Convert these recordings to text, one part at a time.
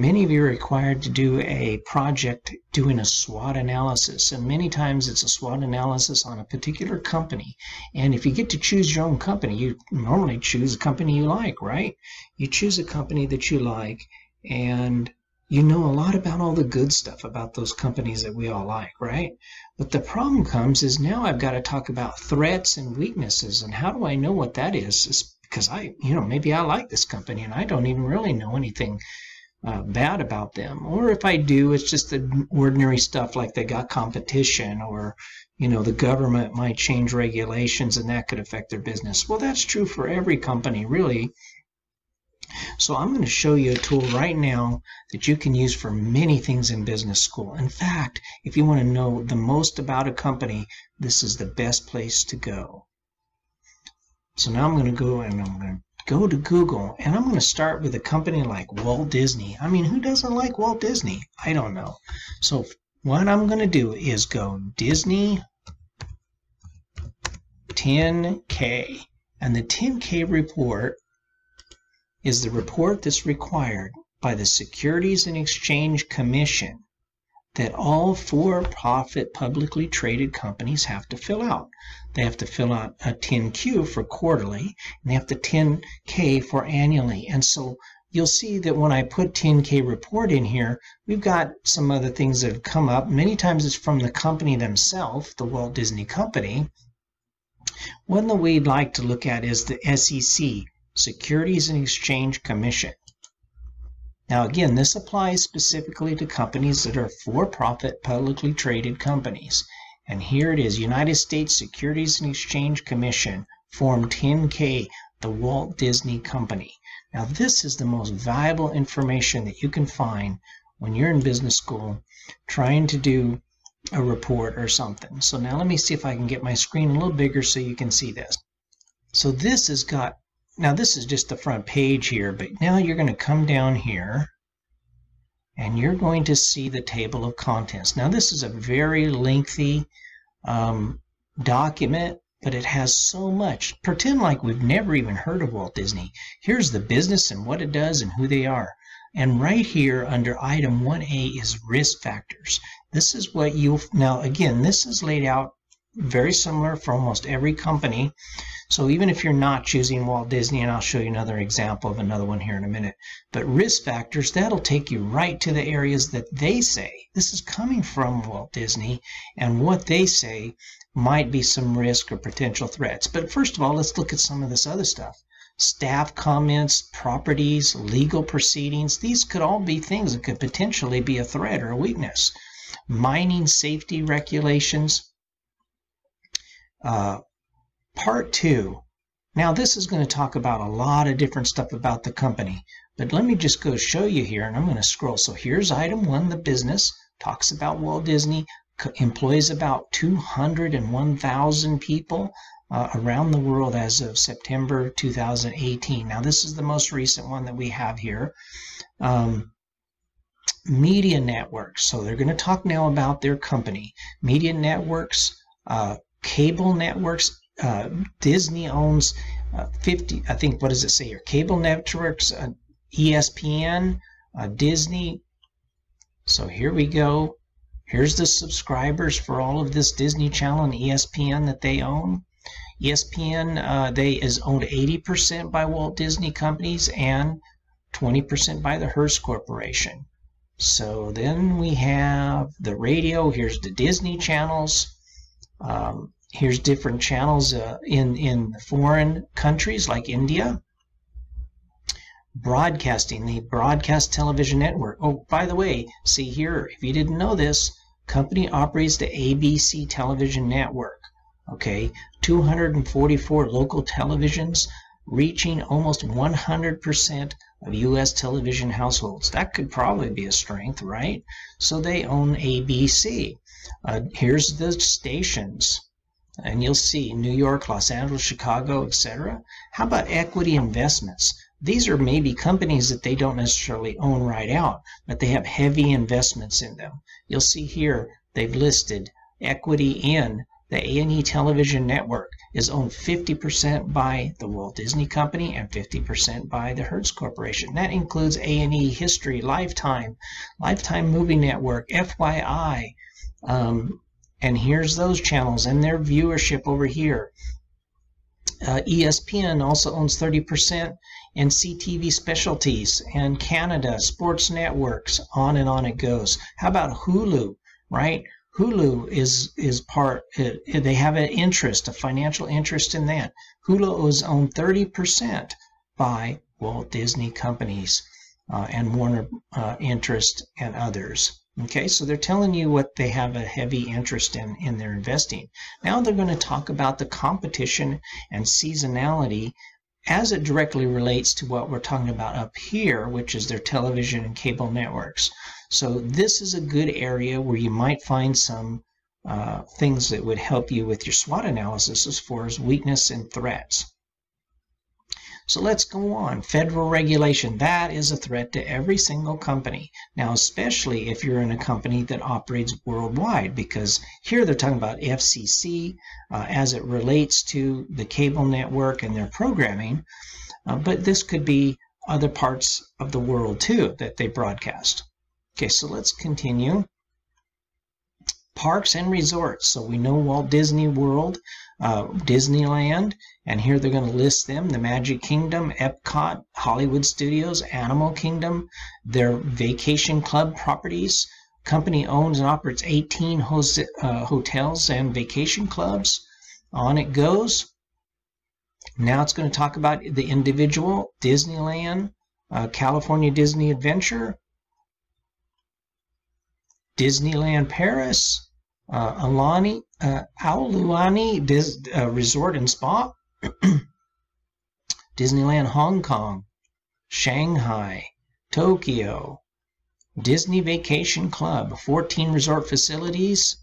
Many of you are required to do a project doing a SWOT analysis, and many times it's a SWOT analysis on a particular company. And if you get to choose your own company, you normally choose a company you like, right? You choose a company that you like, and you know a lot about all the good stuff about those companies that we all like, right? But the problem comes is now I've got to talk about threats and weaknesses, and how do I know what that is? Because I, you know, maybe I like this company and I don't even really know anything uh, bad about them. Or if I do, it's just the ordinary stuff like they got competition or, you know, the government might change regulations and that could affect their business. Well, that's true for every company, really. So I'm going to show you a tool right now that you can use for many things in business school. In fact, if you want to know the most about a company, this is the best place to go. So now I'm going to go and I'm going to go to Google and I'm going to start with a company like Walt Disney. I mean, who doesn't like Walt Disney? I don't know. So what I'm going to do is go Disney 10K. And the 10K report is the report that's required by the Securities and Exchange Commission that all for-profit publicly traded companies have to fill out. They have to fill out a 10Q for quarterly, and they have to 10K for annually. And so you'll see that when I put 10K report in here, we've got some other things that have come up. Many times it's from the company themselves, the Walt Disney Company. One that we'd like to look at is the SEC, Securities and Exchange Commission. Now again, this applies specifically to companies that are for-profit publicly traded companies. And here it is, United States Securities and Exchange Commission, Form 10K, the Walt Disney Company. Now this is the most valuable information that you can find when you're in business school trying to do a report or something. So now let me see if I can get my screen a little bigger so you can see this. So this has got, now this is just the front page here, but now you're going to come down here and you're going to see the table of contents. Now this is a very lengthy um, document, but it has so much. Pretend like we've never even heard of Walt Disney. Here's the business and what it does and who they are. And right here under item 1A is risk factors. This is what you'll, now again, this is laid out very similar for almost every company. So even if you're not choosing Walt Disney, and I'll show you another example of another one here in a minute, but risk factors, that'll take you right to the areas that they say. This is coming from Walt Disney, and what they say might be some risk or potential threats. But first of all, let's look at some of this other stuff. Staff comments, properties, legal proceedings, these could all be things that could potentially be a threat or a weakness. Mining safety regulations, uh, part two. Now this is going to talk about a lot of different stuff about the company, but let me just go show you here and I'm going to scroll. So here's item one, the business, talks about Walt Disney, employs about 201,000 people uh, around the world as of September 2018. Now this is the most recent one that we have here. Um, media networks. So they're going to talk now about their company. Media networks, uh, cable networks, uh, Disney owns uh, 50, I think, what does it say here? Cable networks, uh, ESPN, uh, Disney. So here we go. Here's the subscribers for all of this Disney Channel and ESPN that they own. ESPN, uh, they is owned 80% by Walt Disney Companies and 20% by the Hearst Corporation. So then we have the radio. Here's the Disney channels. Um, Here's different channels uh, in, in foreign countries like India. Broadcasting, the Broadcast Television Network. Oh, by the way, see here, if you didn't know this, company operates the ABC Television Network. Okay, 244 local televisions reaching almost 100% of U.S. television households. That could probably be a strength, right? So they own ABC. Uh, here's the stations and you'll see New York, Los Angeles, Chicago, etc. How about equity investments? These are maybe companies that they don't necessarily own right out, but they have heavy investments in them. You'll see here they've listed equity in the A&E Television Network is owned 50% by the Walt Disney Company and 50% by the Hearst Corporation. That includes A&E History, Lifetime, Lifetime Movie Network, FYI. Um, and here's those channels and their viewership over here. Uh, ESPN also owns 30%, and CTV Specialties, and Canada, Sports Networks, on and on it goes. How about Hulu, right? Hulu is is part. It, they have an interest, a financial interest in that. Hulu is owned 30% by Walt Disney companies uh, and Warner uh, Interest and others. Okay, so they're telling you what they have a heavy interest in in their investing. Now they're going to talk about the competition and seasonality as it directly relates to what we're talking about up here, which is their television and cable networks. So this is a good area where you might find some uh, things that would help you with your SWOT analysis as far as weakness and threats. So let's go on. Federal regulation, that is a threat to every single company. Now, especially if you're in a company that operates worldwide, because here they're talking about FCC uh, as it relates to the cable network and their programming, uh, but this could be other parts of the world too that they broadcast. Okay, so let's continue. Parks and resorts. So we know Walt Disney World, uh, Disneyland, and here they're going to list them. The Magic Kingdom, Epcot, Hollywood Studios, Animal Kingdom, their vacation club properties. Company owns and operates 18 uh, hotels and vacation clubs. On it goes. Now it's going to talk about the individual, Disneyland, uh, California Disney Adventure, Disneyland Paris, uh, Alani, uh, Aulani Dis, uh, Resort and Spa, Disneyland Hong Kong, Shanghai, Tokyo, Disney Vacation Club, 14 resort facilities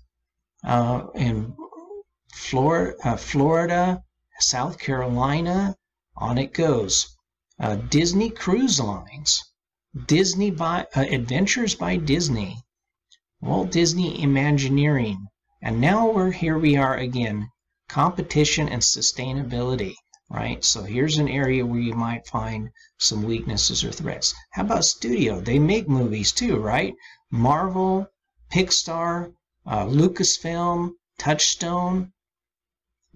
uh, in Florida, uh, Florida, South Carolina, on it goes. Uh, Disney Cruise Lines, Disney by, uh, Adventures by Disney, Walt Disney Imagineering. And now we're here we are again, competition and sustainability, right? So here's an area where you might find some weaknesses or threats. How about studio? They make movies too, right? Marvel, Pixar, uh, Lucasfilm, Touchstone,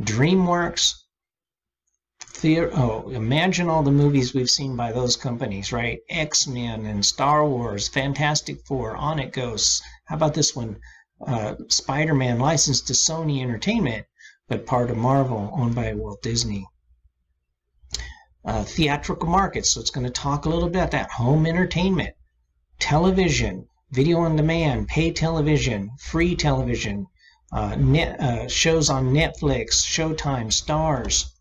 DreamWorks, theater. Oh, imagine all the movies we've seen by those companies, right? X Men and Star Wars, Fantastic Four, on it goes. How about this one? Uh, Spider Man licensed to Sony Entertainment, but part of Marvel, owned by Walt Disney. Uh, theatrical markets, so it's going to talk a little bit about that. Home entertainment, television, video on demand, pay television, free television, uh, net, uh, shows on Netflix, Showtime, Starz,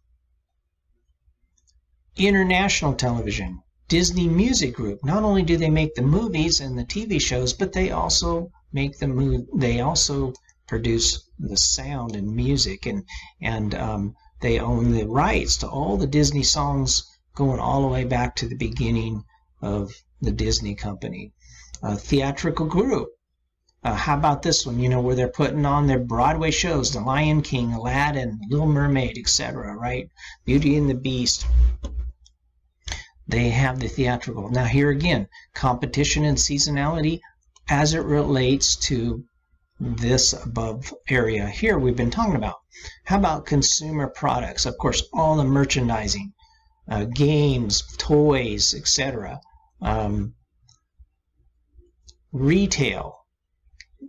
international television, Disney Music Group. Not only do they make the movies and the TV shows, but they also make the move. They also produce the sound and music, and and um, they own the rights to all the Disney songs going all the way back to the beginning of the Disney company. A theatrical group. Uh, how about this one? You know, where they're putting on their Broadway shows, The Lion King, Aladdin, Little Mermaid, etc., right? Beauty and the Beast they have the theatrical. Now here again, competition and seasonality as it relates to this above area here we've been talking about. How about consumer products? Of course, all the merchandising, uh, games, toys, etc. Um, retail.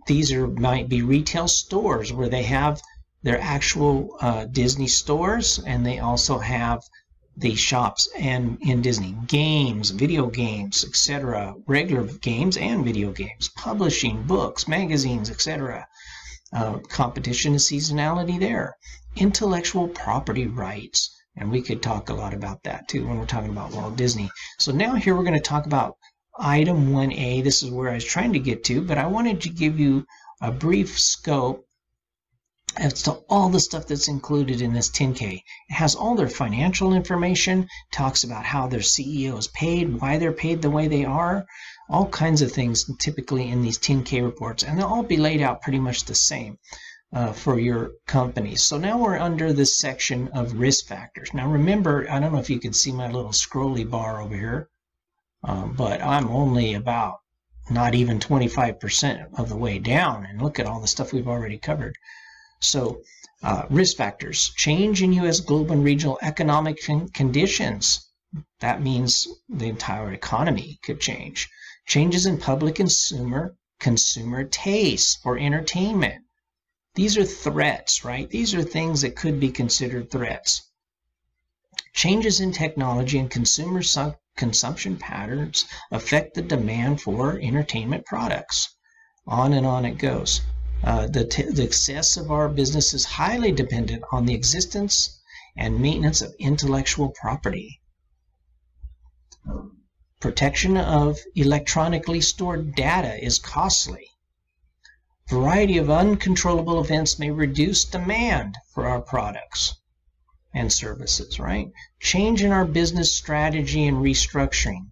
These are might be retail stores where they have their actual uh, Disney stores and they also have the shops and in Disney games, video games, etc., regular games and video games, publishing, books, magazines, etc. Uh, competition and seasonality there, intellectual property rights, and we could talk a lot about that too when we're talking about Walt Disney. So now here we're going to talk about item 1A. This is where I was trying to get to, but I wanted to give you a brief scope as to all the stuff that's included in this 10K. It has all their financial information, talks about how their CEO is paid, why they're paid the way they are, all kinds of things typically in these 10K reports, and they'll all be laid out pretty much the same. uh, for your company. So now we're under this section of risk factors. Now remember, I don't know if you can see my little scrolly bar over here, um, but I'm only about not even 25% of the way down. And look at all the stuff we've already covered. So uh, risk factors, change in U.S. global and regional economic con conditions. That means the entire economy could change. Changes in public consumer consumer tastes for entertainment. These are threats, right? These are things that could be considered threats. Changes in technology and consumer consumption patterns affect the demand for entertainment products. On and on it goes. Uh, the, the success of our business is highly dependent on the existence and maintenance of intellectual property. Protection of electronically stored data is costly. Variety of uncontrollable events may reduce demand for our products and services, right? Change in our business strategy and restructuring.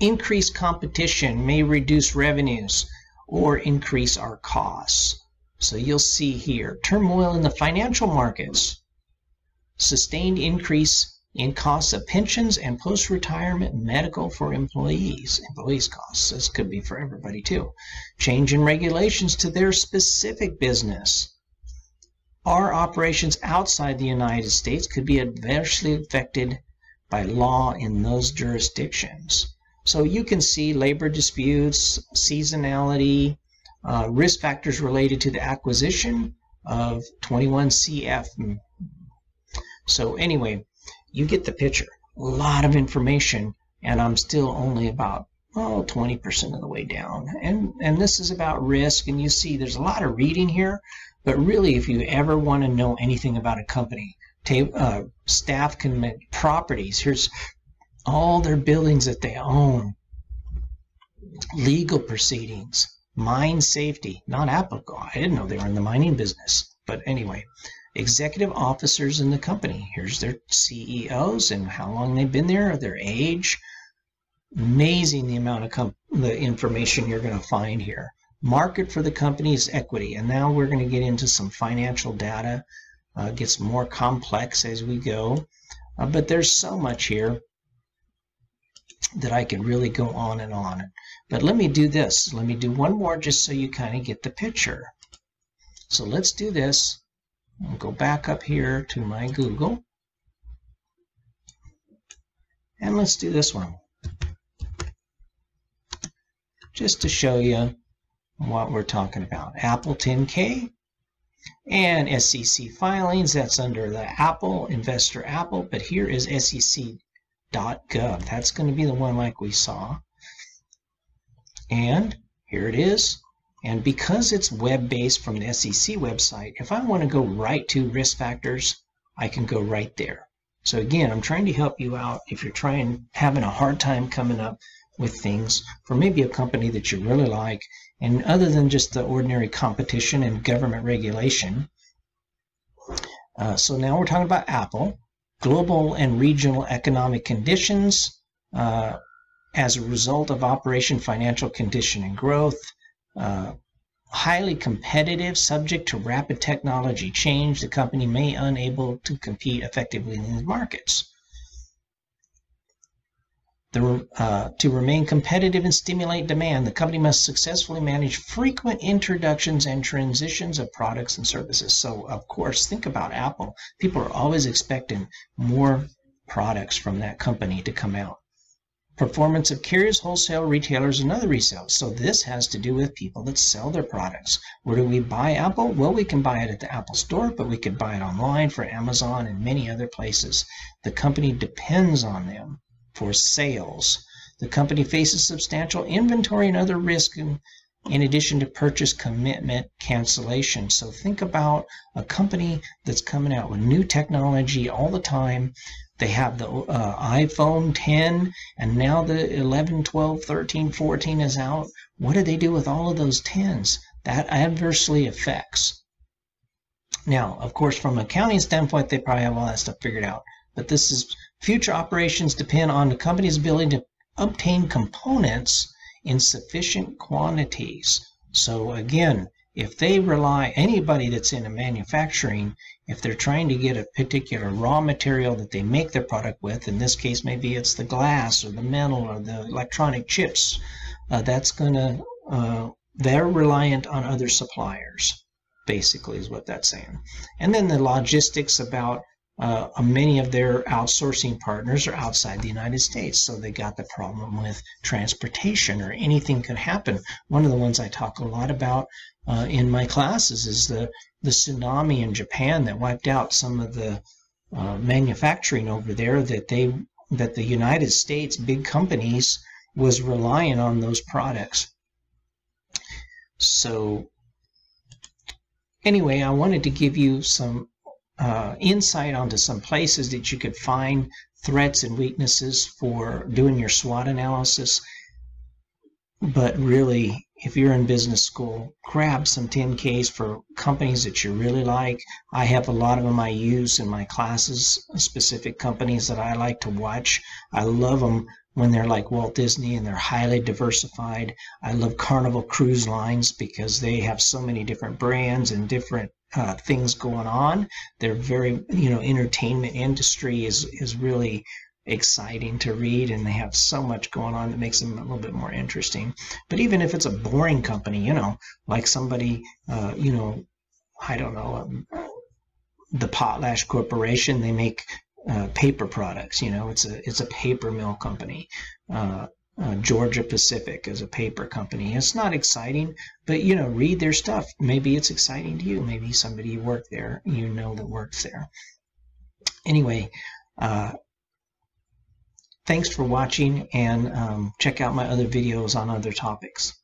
Increased competition may reduce revenues or increase our costs. So you'll see here, turmoil in the financial markets, sustained increase in costs of pensions and post-retirement medical for employees. Employees costs, this could be for everybody too. Change in regulations to their specific business. Our operations outside the United States could be adversely affected by law in those jurisdictions. So you can see labor disputes, seasonality, uh, risk factors related to the acquisition of 21 CF. So anyway, you get the picture. A lot of information, and I'm still only about oh 20% of the way down. And and this is about risk, and you see there's a lot of reading here, but really, if you ever want to know anything about a company, uh, staff can make properties. Here's all their buildings that they own, legal proceedings, mine safety, not applicable. I didn't know they were in the mining business, but anyway, executive officers in the company. Here's their CEOs and how long they've been there, their age. Amazing the amount of the information you're going to find here. Market for the company is equity, and now we're going to get into some financial data. Uh, gets more complex as we go, uh, but there's so much here that I could really go on and on. But let me do this. Let me do one more just so you kind of get the picture. So let's do this. I'll go back up here to my Google. And let's do this one. Just to show you what we're talking about. Apple 10K and SEC filings. That's under the Apple, Investor Apple. But here is SEC.gov. That's going to be the one like we saw. And here it is. And because it's web-based from the SEC website, if I want to go right to risk factors, I can go right there. So again, I'm trying to help you out if you're trying having a hard time coming up with things for maybe a company that you really like and other than just the ordinary competition and government regulation. Uh, so now we're talking about Apple, global and regional economic conditions uh, as a result of operation financial condition and growth, uh, highly competitive, subject to rapid technology change, the company may unable to compete effectively in these markets. The, uh, to remain competitive and stimulate demand, the company must successfully manage frequent introductions and transitions of products and services. So, of course, think about Apple. People are always expecting more products from that company to come out performance of carriers, wholesale retailers, and other resellers. So this has to do with people that sell their products. Where do we buy Apple? Well, we can buy it at the Apple Store, but we can buy it online for Amazon and many other places. The company depends on them for sales. The company faces substantial inventory and other risk in, in addition to purchase commitment cancellation. So think about a company that's coming out with new technology all the time they have the uh, iPhone 10 and now the 11, 12, 13, 14 is out. What do they do with all of those 10s? That adversely affects. Now, of course, from an accounting standpoint, they probably have all that stuff figured out. But this is future operations depend on the company's ability to obtain components in sufficient quantities. So again, if they rely anybody that's in a manufacturing if they're trying to get a particular raw material that they make their product with in this case maybe it's the glass or the metal or the electronic chips uh, that's going to uh, they're reliant on other suppliers basically is what that's saying and then the logistics about uh, many of their outsourcing partners are outside the United States, so they got the problem with transportation or anything could happen. One of the ones I talk a lot about uh, in my classes is the, the tsunami in Japan that wiped out some of the uh, manufacturing over there that they that the United States big companies was relying on those products. So anyway, I wanted to give you some uh, insight onto some places that you could find threats and weaknesses for doing your SWOT analysis. But really, if you're in business school, grab some 10Ks for companies that you really like. I have a lot of them I use in my classes, specific companies that I like to watch. I love them when they're like Walt Disney and they're highly diversified. I love Carnival Cruise Lines because they have so many different brands and different uh, things going on. They're very, you know, entertainment industry is is really exciting to read and they have so much going on that makes them a little bit more interesting but even if it's a boring company you know like somebody uh, you know i don't know um, the potlatch corporation they make uh, paper products you know it's a it's a paper mill company uh, uh, Georgia Pacific is a paper company. It's not exciting, but you know, read their stuff. Maybe it's exciting to you. Maybe somebody you work there, you know that works there. Anyway, uh, thanks for watching and um, check out my other videos on other topics.